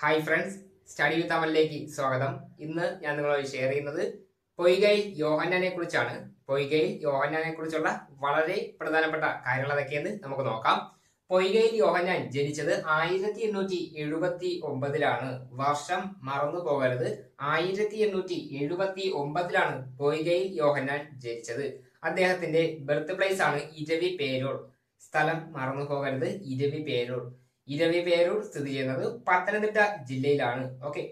Hi friends study with അമലിലേക്ക് സ്വാഗതം. ഇന്ന് ഞാൻ നിങ്ങളോട് ഷെയർ ചെയ്യുന്നത് പൊയ്കൈ യോഹന്നാനെ കുറിച്ചാണ്. പൊയ്കൈ യോഹന്നാനെ കുറിച്ചുള്ള വളരെ പ്രധാനപ്പെട്ട കാര്യങ്ങൾ അതൊക്കെയെന്ന് നമുക്ക് നോക്കാം. പൊയ്കയിൽ യോഹന്നാൻ ജനിച്ചത് ആയിരത്തി എണ്ണൂറ്റി എഴുപത്തി ഒമ്പതിലാണ് വർഷം മറന്നു പോകരുത്. ആയിരത്തി എണ്ണൂറ്റി എഴുപത്തി ഒമ്പതിലാണ് പൊയ്കയിൽ യോഹന്നാൻ ജനിച്ചത്. അദ്ദേഹത്തിന്റെ ബർത്ത് പ്ലേസ് ആണ് ഇരവി പേരൂർ സ്ഥലം മറന്നു പോകരുത് ഇരവി പേരൂർ ഇരവി പേരൂർ സ്ഥിതി ചെയ്യുന്നത് പത്തനംതിട്ട ജില്ലയിലാണ്. ഓക്കെ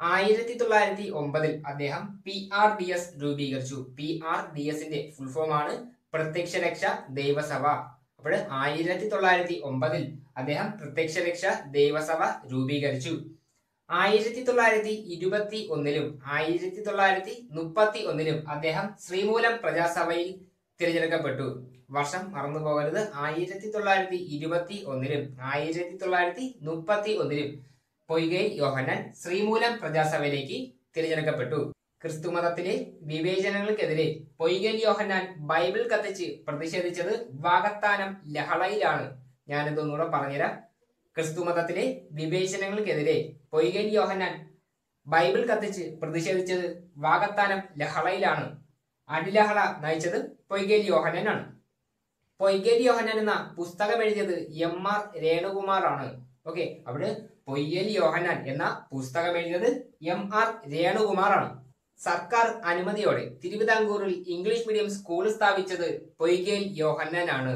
ആയിരത്തി തൊള്ളായിരത്തി ഒമ്പതിൽ അദ്ദേഹം പി ആർ ഡി എസ് രൂപീകരിച്ചു. പി ആർ ഡി എസിന്റെ ഫുൾ ഫോം ആണ് പ്രത്യക്ഷ രക്ഷ ദൈവസഭ. അപ്പോൾ ആയിരത്തി തൊള്ളായിരത്തി ഒമ്പതിൽ അദ്ദേഹം പ്രത്യക്ഷ രക്ഷ ദൈവസഭ രൂപീകരിച്ചു. ആയിരത്തി തൊള്ളായിരത്തി ഇരുപത്തി ഒന്നിലും ആയിരത്തി തൊള്ളായിരത്തി മുപ്പത്തി ഒന്നിലും അദ്ദേഹം ശ്രീമൂലം പ്രജാസഭയിൽ തിരഞ്ഞെടുക്കപ്പെട്ടു. വർഷം മറന്നു പോകരുത് ആയിരത്തി തൊള്ളായിരത്തി ഇരുപത്തി ഒന്നിലും ആയിരത്തി തൊള്ളായിരത്തി മുപ്പത്തി ഒന്നിലും പൊയ്കൈ യോഹന്നാൻ ശ്രീമൂലം പ്രജാസഭയിലേക്ക് തിരഞ്ഞെടുക്കപ്പെട്ടു. ക്രിസ്തുമതത്തിലെ വിവേചനങ്ങൾക്കെതിരെ പൊയ്കൽ യോഹന്നാൻ ബൈബിൾ കത്തിച്ച് പ്രതിഷേധിച്ചത് വാഗത്താനം ലഹളയിലാണ്. ഞാനിതൊന്നുകൂടെ പറഞ്ഞുതരാം. ക്രിസ്തുമതത്തിലെ വിവേചനങ്ങൾക്കെതിരെ പൊയ്കൽ യോഹന്നാൻ ബൈബിൾ കത്തിച്ച് പ്രതിഷേധിച്ചത് വാഗത്താനം ലഹളയിലാണ്. അടിലഹള നയിച്ചത് പൊയ്കേൽ യോഹനനാണ് പൊയ്കേൽ യോഹനൻ എന്ന പുസ്തകം എഴുതിയത് എം ആർ രേണുകുമാർ ആണ് ഓക്കെ അവിടെ പൊയ്യേൽ യോഹനാൻ എന്ന പുസ്തകം എഴുതിയത് എം ആർ രേണുകുമാർ ആണ് സർക്കാർ അനുമതിയോടെ തിരുവിതാംകൂറിൽ ഇംഗ്ലീഷ് മീഡിയം സ്കൂൾ സ്ഥാപിച്ചത് പൊയ്കേൽ യോഹന്നനാണ്.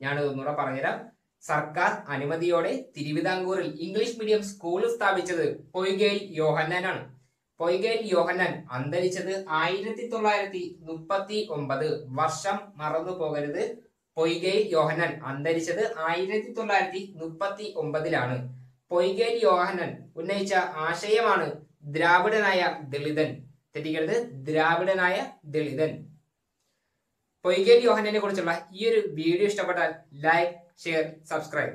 ഞാനത് ഒന്നുകൂടെ പറഞ്ഞുതരാം. സർക്കാർ അനുമതിയോടെ തിരുവിതാംകൂറിൽ ഇംഗ്ലീഷ് മീഡിയം സ്കൂൾ സ്ഥാപിച്ചത് പൊയ്കേൽ യോഹന്നാനാണ്. പൊയ്കേൽ യോഹന്നാൻ അന്തരിച്ചത് ആയിരത്തി തൊള്ളായിരത്തി മുപ്പത്തി ഒമ്പത് വർഷം മറന്നു പോകരുത്. പൊയ്കേൽ യോഹന്നാൻ അന്തരിച്ചത് ആയിരത്തി തൊള്ളായിരത്തി മുപ്പത്തി ഒമ്പതിലാണ് പൊയ്കേൽ യോഹന്നാൻ ഉന്നയിച്ച ആശയമാണ് ദ്രാവിഡനായ ദളിതൻ. തെറ്റിക്കരുത്. ദ്രാവിഡനായ ദളിതൻ. പൊയ്കേൽ യോഹന്നാനെ കുറിച്ചുള്ള ഈ ഒരു വീഡിയോ ഇഷ്ടപ്പെട്ടാൽ ലൈക്ക് ഷെയർ സബ്സ്ക്രൈബ്